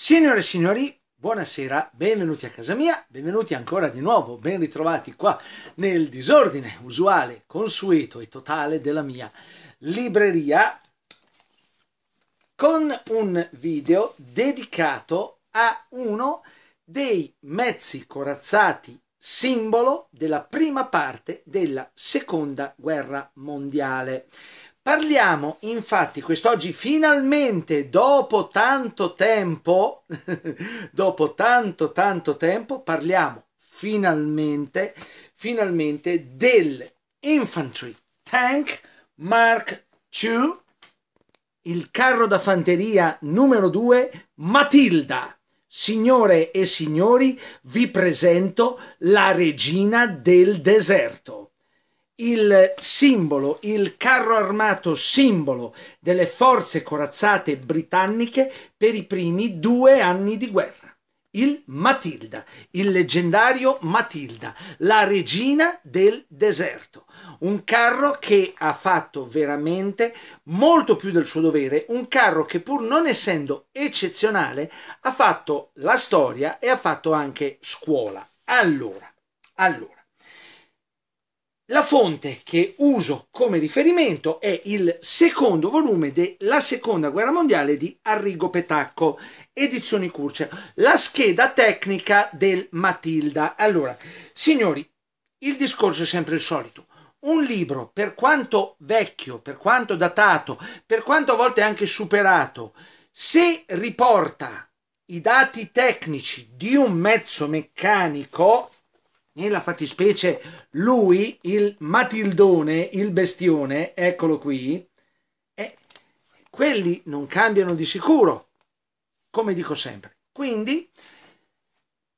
Signore e signori, buonasera, benvenuti a casa mia, benvenuti ancora di nuovo, ben ritrovati qua nel disordine usuale, consueto e totale della mia libreria con un video dedicato a uno dei mezzi corazzati simbolo della prima parte della seconda guerra mondiale. Parliamo infatti quest'oggi finalmente dopo tanto tempo, dopo tanto tanto tempo, parliamo finalmente, finalmente del Infantry Tank Mark II, il carro da fanteria numero 2 Matilda. Signore e signori, vi presento la regina del deserto il simbolo, il carro armato simbolo delle forze corazzate britanniche per i primi due anni di guerra. Il Matilda, il leggendario Matilda, la regina del deserto. Un carro che ha fatto veramente molto più del suo dovere, un carro che pur non essendo eccezionale ha fatto la storia e ha fatto anche scuola. Allora, allora. La fonte che uso come riferimento è il secondo volume della seconda guerra mondiale di Arrigo Petacco, edizioni Curce, la scheda tecnica del Matilda. Allora, signori, il discorso è sempre il solito. Un libro, per quanto vecchio, per quanto datato, per quanto a volte anche superato, se riporta i dati tecnici di un mezzo meccanico, nella fattispecie lui, il Matildone, il bestione, eccolo qui, eh, quelli non cambiano di sicuro, come dico sempre. Quindi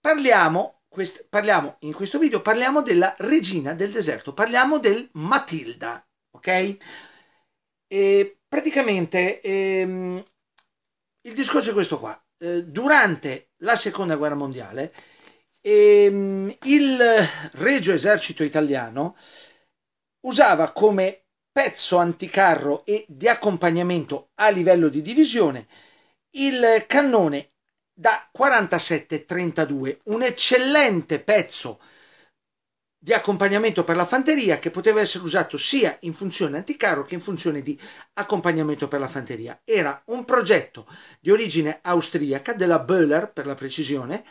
parliamo, quest, parliamo in questo video parliamo della regina del deserto, parliamo del Matilda, ok? E praticamente ehm, il discorso è questo qua. Eh, durante la seconda guerra mondiale e, ehm, il Regio Esercito Italiano usava come pezzo anticarro e di accompagnamento a livello di divisione il cannone da 47-32, un eccellente pezzo di accompagnamento per la fanteria che poteva essere usato sia in funzione anticarro che in funzione di accompagnamento per la fanteria. Era un progetto di origine austriaca, della Böhler per la precisione,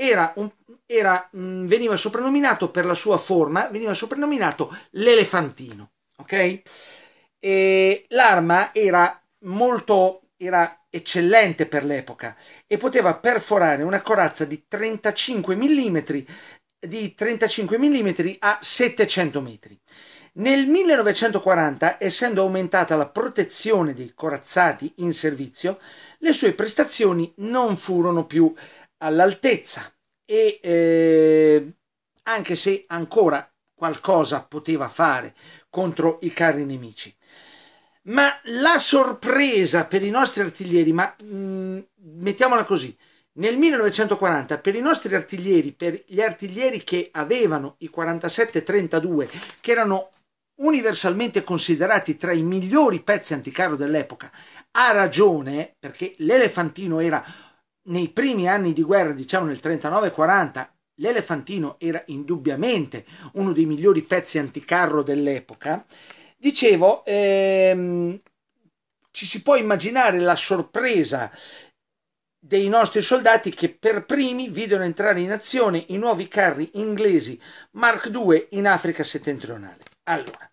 era un, era, mh, mm, veniva soprannominato per la sua forma, veniva soprannominato l'elefantino, ok? E l'arma era molto, era eccellente per l'epoca e poteva perforare una corazza di 35 mm, di 35 mm a 700 metri. Nel 1940, essendo aumentata la protezione dei corazzati in servizio, le sue prestazioni non furono più all'altezza e eh, anche se ancora qualcosa poteva fare contro i carri nemici. Ma la sorpresa per i nostri artiglieri, ma mh, mm, mettiamola così, nel 1940 per i nostri artiglieri, per gli artiglieri che avevano i 47-32, che erano universalmente considerati tra i migliori pezzi anticarro dell'epoca, ha ragione perché l'elefantino era nei primi anni di guerra, diciamo nel 39-40, l'elefantino era indubbiamente uno dei migliori pezzi anticarro dell'epoca, dicevo, ehm, ci si può immaginare la sorpresa dei nostri soldati che per primi videro entrare in azione i nuovi carri inglesi Mark II in Africa settentrionale. Allora,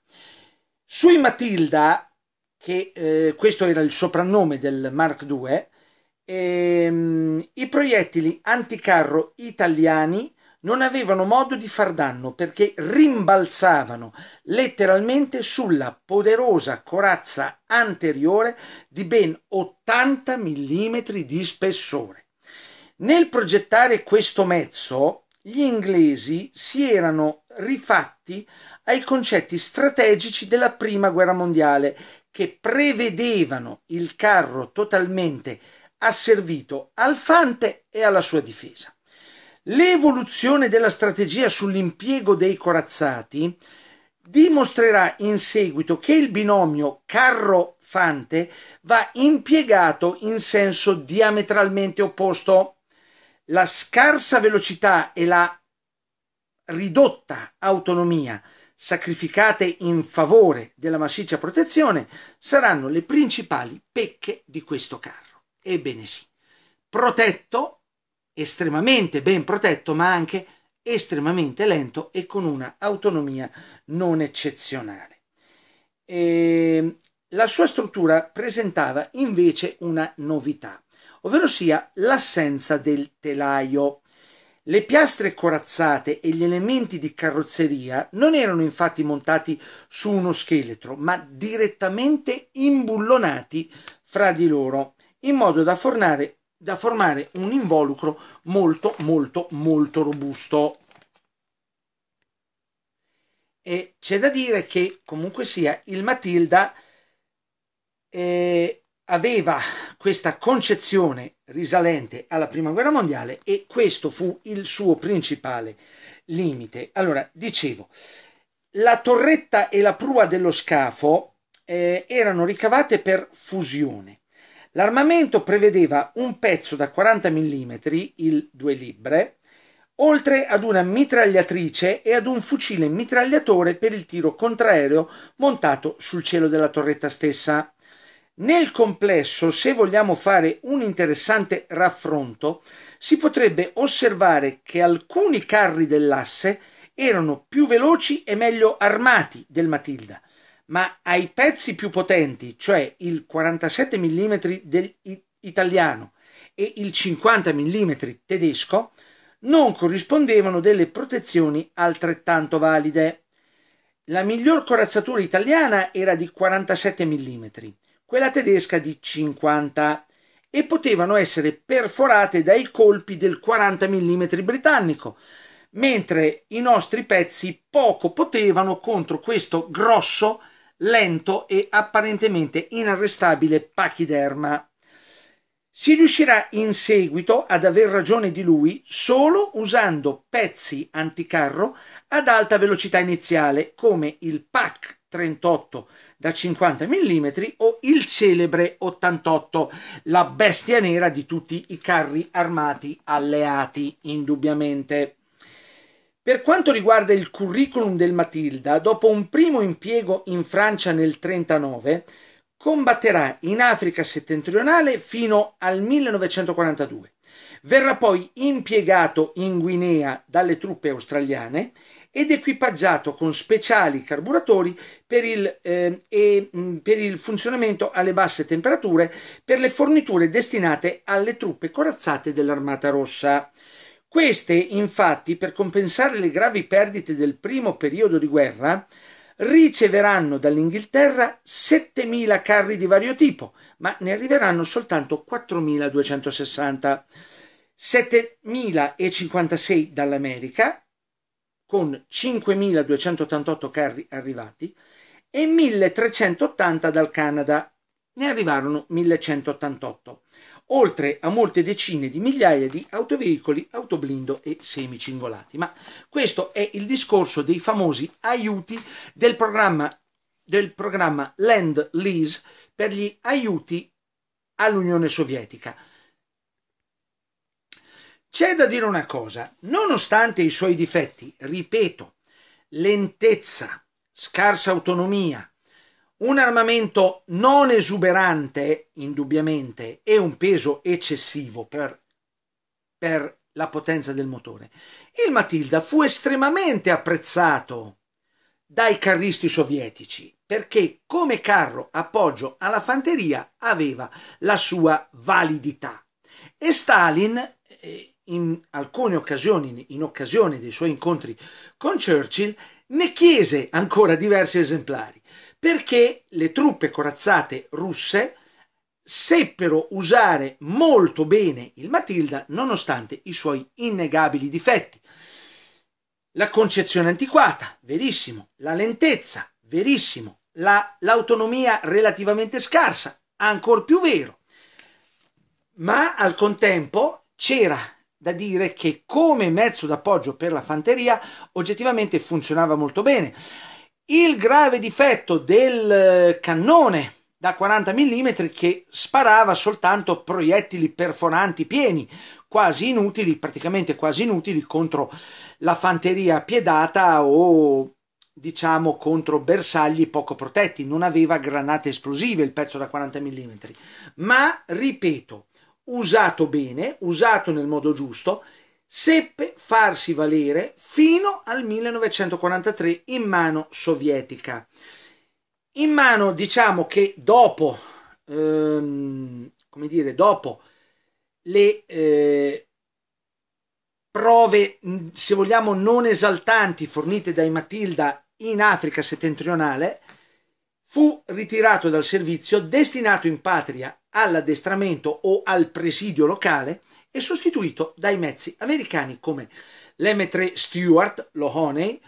sui Matilda, che eh, questo era il soprannome del Mark II, ehm, i proiettili anticarro italiani non avevano modo di far danno perché rimbalzavano letteralmente sulla poderosa corazza anteriore di ben 80 mm di spessore. Nel progettare questo mezzo, gli inglesi si erano rifatti ai concetti strategici della Prima Guerra Mondiale che prevedevano il carro totalmente asservito al fante e alla sua difesa. L'evoluzione della strategia sull'impiego dei corazzati dimostrerà in seguito che il binomio carro-fante va impiegato in senso diametralmente opposto. La scarsa velocità e la ridotta autonomia sacrificate in favore della massiccia protezione saranno le principali pecche di questo carro. Ebbene sì, protetto, estremamente ben protetto, ma anche estremamente lento e con una autonomia non eccezionale. E la sua struttura presentava invece una novità, ovvero sia l'assenza del telaio. Le piastre corazzate e gli elementi di carrozzeria non erano infatti montati su uno scheletro, ma direttamente imbullonati fra di loro, in modo da formare da formare un involucro molto molto molto robusto. E c'è da dire che comunque sia il Matilda eh, aveva questa concezione risalente alla prima guerra mondiale e questo fu il suo principale limite. Allora, dicevo, la torretta e la prua dello scafo eh, erano ricavate per fusione L'armamento prevedeva un pezzo da 40 mm, il 2 libbre, oltre ad una mitragliatrice e ad un fucile mitragliatore per il tiro contraereo montato sul cielo della torretta stessa. Nel complesso, se vogliamo fare un interessante raffronto, si potrebbe osservare che alcuni carri dell'asse erano più veloci e meglio armati del Matilda, ma ai pezzi più potenti, cioè il 47 mm del italiano e il 50 mm tedesco, non corrispondevano delle protezioni altrettanto valide. La miglior corazzatura italiana era di 47 mm, quella tedesca di 50 e potevano essere perforate dai colpi del 40 mm britannico, mentre i nostri pezzi poco potevano contro questo grosso lento e apparentemente inarrestabile pachiderma. Si riuscirà in seguito ad aver ragione di lui solo usando pezzi anticarro ad alta velocità iniziale come il PAC 38 da 50 mm o il celebre 88, la bestia nera di tutti i carri armati alleati, indubbiamente. Per quanto riguarda il curriculum del Matilda, dopo un primo impiego in Francia nel 1939, combatterà in Africa settentrionale fino al 1942. Verrà poi impiegato in Guinea dalle truppe australiane ed equipaggiato con speciali carburatori per il, eh, e, mh, per il funzionamento alle basse temperature per le forniture destinate alle truppe corazzate dell'Armata Rossa. Queste, infatti, per compensare le gravi perdite del primo periodo di guerra, riceveranno dall'Inghilterra 7.000 carri di vario tipo, ma ne arriveranno soltanto 4.260, 7.056 dall'America, con 5.288 carri arrivati, e 1.380 dal Canada, ne arrivarono 1.188 oltre a molte decine di migliaia di autoveicoli, autoblindo e semicingolati. Ma questo è il discorso dei famosi aiuti del programma, del programma Land Lease per gli aiuti all'Unione Sovietica. C'è da dire una cosa, nonostante i suoi difetti, ripeto, lentezza, scarsa autonomia, un armamento non esuberante, indubbiamente, e un peso eccessivo per, per la potenza del motore. Il Matilda fu estremamente apprezzato dai carristi sovietici perché come carro appoggio alla fanteria aveva la sua validità. E Stalin, eh, in alcune occasioni, in occasione dei suoi incontri con Churchill, ne chiese ancora diversi esemplari perché le truppe corazzate russe seppero usare molto bene il Matilda nonostante i suoi innegabili difetti. La concezione antiquata, verissimo, la lentezza, verissimo, la, l'autonomia relativamente scarsa, ancor più vero. Ma al contempo c'era da dire che come mezzo d'appoggio per la fanteria oggettivamente funzionava molto bene il grave difetto del cannone da 40 mm che sparava soltanto proiettili perforanti pieni, quasi inutili, praticamente quasi inutili contro la fanteria piedata o diciamo contro bersagli poco protetti, non aveva granate esplosive il pezzo da 40 mm, ma ripeto, usato bene, usato nel modo giusto, seppe farsi valere fino al 1943 in mano sovietica. In mano, diciamo che dopo, ehm, come dire, dopo le eh, prove, se vogliamo, non esaltanti fornite dai Matilda in Africa settentrionale, fu ritirato dal servizio, destinato in patria all'addestramento o al presidio locale e sostituito dai mezzi americani come l'M3 Stewart, lo Honey,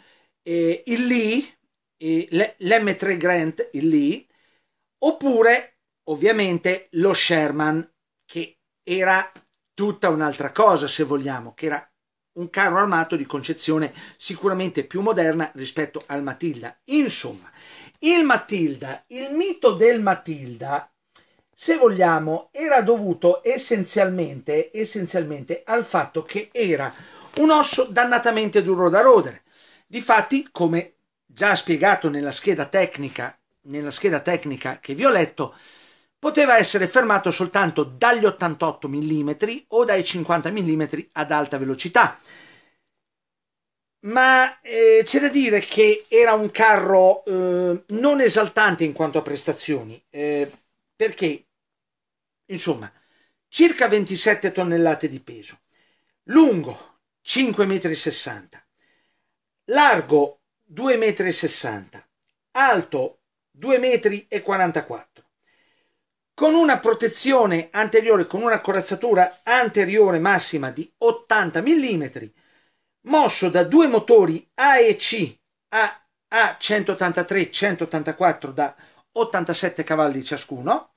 eh, il Lee, eh, l'M3 Grant, il Lee, oppure ovviamente lo Sherman, che era tutta un'altra cosa se vogliamo, che era un carro armato di concezione sicuramente più moderna rispetto al Matilda. Insomma, il Matilda, il mito del Matilda, se vogliamo, era dovuto essenzialmente, essenzialmente al fatto che era un osso dannatamente duro da rodere. Difatti, come già spiegato nella scheda tecnica, nella scheda tecnica che vi ho letto, poteva essere fermato soltanto dagli 88 mm o dai 50 mm ad alta velocità. Ma eh, c'è da dire che era un carro eh, non esaltante in quanto a prestazioni, eh, perché, insomma, circa 27 tonnellate di peso, lungo 5,60 m, largo 2,60 m, alto 2,44 m con una protezione anteriore, con una corazzatura anteriore massima di 80 mm, mosso da due motori AEC a A183-184 da 87 cavalli ciascuno,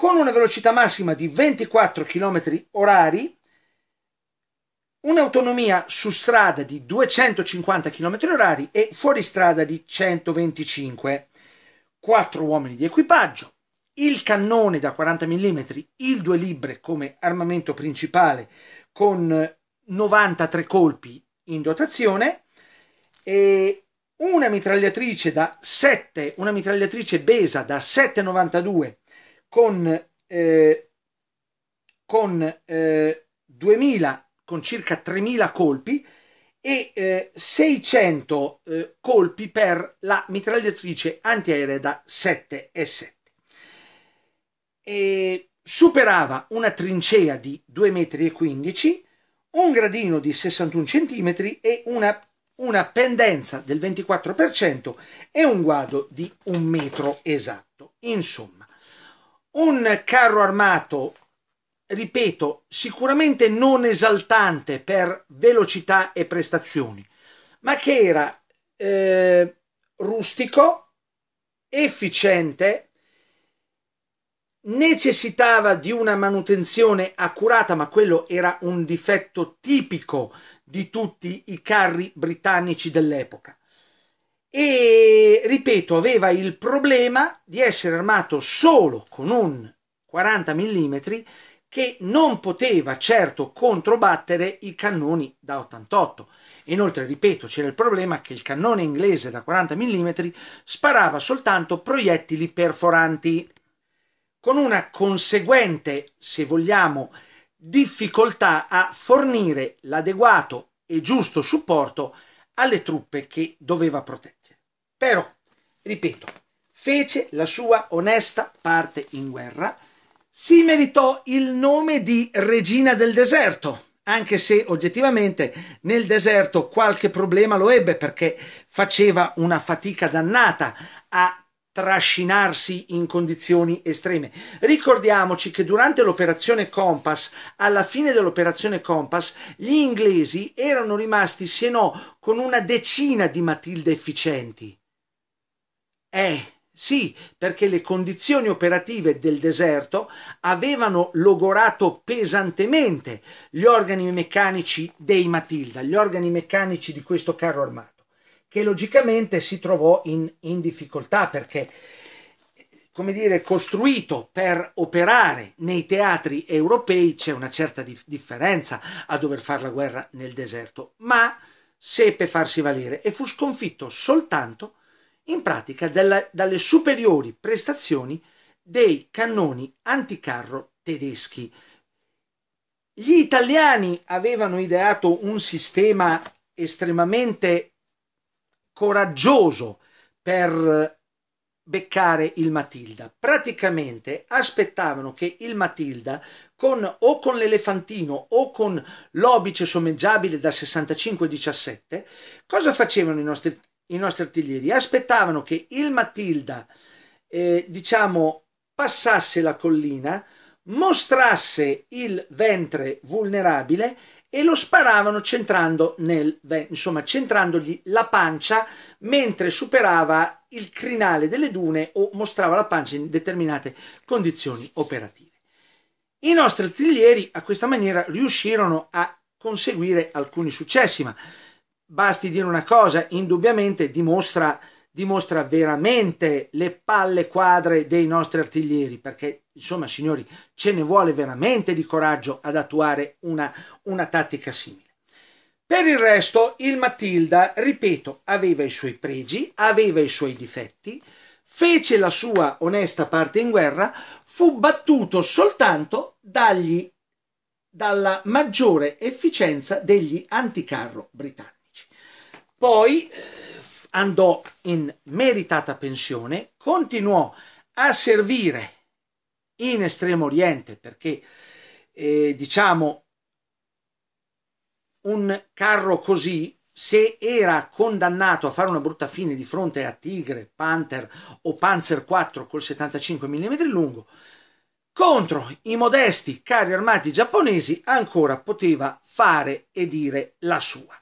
con una velocità massima di 24 km orari, un'autonomia su strada di 250 km orari e fuori strada di 125, 4 uomini di equipaggio, il cannone da 40 mm, il 2 libre come armamento principale con 93 colpi in dotazione e una mitragliatrice da 7, una mitragliatrice Besa da 7,92 con, eh, con eh, 2000 con circa 3000 colpi e eh, 600 eh, colpi per la mitragliatrice antiaerea da 7 e 7 superava una trincea di 2,15 metri, un gradino di 61 cm e una, una pendenza del 24% e un guado di un metro esatto. Insomma, un carro armato, ripeto, sicuramente non esaltante per velocità e prestazioni, ma che era eh, rustico, efficiente, necessitava di una manutenzione accurata, ma quello era un difetto tipico di tutti i carri britannici dell'epoca. E ripeto, aveva il problema di essere armato solo con un 40 mm che non poteva certo controbattere i cannoni da 88. Inoltre, ripeto, c'era il problema che il cannone inglese da 40 mm sparava soltanto proiettili perforanti con una conseguente, se vogliamo, difficoltà a fornire l'adeguato e giusto supporto alle truppe che doveva proteggere. Però, ripeto, fece la sua onesta parte in guerra, si meritò il nome di regina del deserto, anche se oggettivamente nel deserto qualche problema lo ebbe perché faceva una fatica dannata a trascinarsi in condizioni estreme. Ricordiamoci che durante l'operazione Compass, alla fine dell'operazione Compass, gli inglesi erano rimasti, se no, con una decina di Matilde efficienti. Eh, sì, perché le condizioni operative del deserto avevano logorato pesantemente gli organi meccanici dei Matilda, gli organi meccanici di questo carro armato che logicamente si trovò in, in difficoltà perché come dire, costruito per operare nei teatri europei c'è una certa dif- differenza a dover fare la guerra nel deserto, ma seppe farsi valere e fu sconfitto soltanto in pratica della, dalle superiori prestazioni dei cannoni anticarro tedeschi. Gli italiani avevano ideato un sistema estremamente coraggioso per beccare il Matilda. Praticamente aspettavano che il Matilda con, o con l'elefantino o con l'obice sommeggiabile da 65-17, cosa facevano i nostri, i nostri artiglieri? Aspettavano che il Matilda, eh, diciamo, passasse la collina, mostrasse il ventre vulnerabile e lo sparavano centrando nel, insomma, centrandogli la pancia mentre superava il crinale delle dune o mostrava la pancia in determinate condizioni operative. I nostri artiglieri a questa maniera riuscirono a conseguire alcuni successi, ma basti dire una cosa, indubbiamente dimostra dimostra veramente le palle quadre dei nostri artiglieri, perché insomma signori ce ne vuole veramente di coraggio ad attuare una, una tattica simile. Per il resto il Matilda, ripeto, aveva i suoi pregi, aveva i suoi difetti, fece la sua onesta parte in guerra, fu battuto soltanto dagli, dalla maggiore efficienza degli anticarro britannici. Poi andò in meritata pensione, continuò a servire in Estremo Oriente perché eh, diciamo un carro così se era condannato a fare una brutta fine di fronte a Tigre, Panther o Panzer 4 col 75 mm lungo, contro i modesti carri armati giapponesi ancora poteva fare e dire la sua.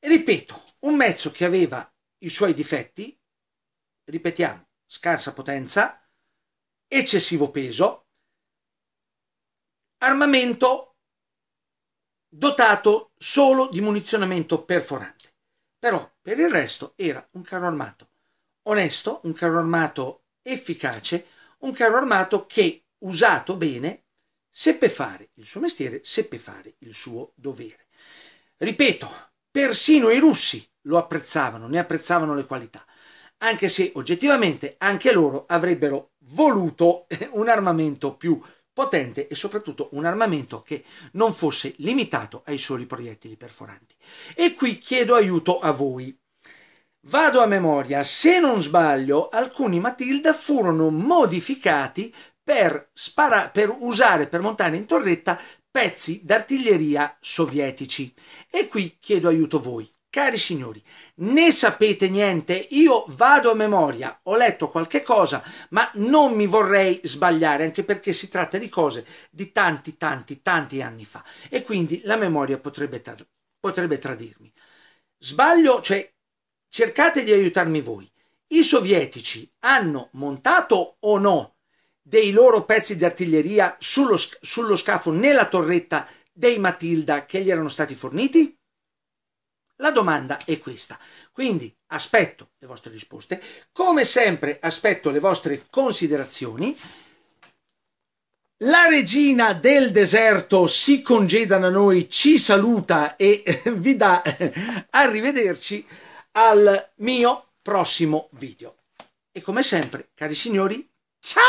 Ripeto, un mezzo che aveva i suoi difetti, ripetiamo, scarsa potenza, eccessivo peso, armamento dotato solo di munizionamento perforante. Però per il resto era un carro armato onesto, un carro armato efficace, un carro armato che, usato bene, seppe fare il suo mestiere, seppe fare il suo dovere. Ripeto, persino i russi lo apprezzavano, ne apprezzavano le qualità, anche se oggettivamente anche loro avrebbero voluto un armamento più potente e soprattutto un armamento che non fosse limitato ai soli proiettili perforanti. E qui chiedo aiuto a voi. Vado a memoria, se non sbaglio, alcuni Matilda furono modificati per, spara- per usare, per montare in torretta pezzi d'artiglieria sovietici. E qui chiedo aiuto voi. Cari signori, ne sapete niente? Io vado a memoria, ho letto qualche cosa, ma non mi vorrei sbagliare, anche perché si tratta di cose di tanti, tanti, tanti anni fa e quindi la memoria potrebbe, tra- potrebbe tradirmi. Sbaglio, cioè cercate di aiutarmi voi. I sovietici hanno montato o no dei loro pezzi di artiglieria sullo, sullo scafo nella torretta dei Matilda che gli erano stati forniti? La domanda è questa. Quindi aspetto le vostre risposte. Come sempre aspetto le vostre considerazioni. La regina del deserto si congeda da noi, ci saluta e vi dà arrivederci al mio prossimo video. E come sempre, cari signori, 操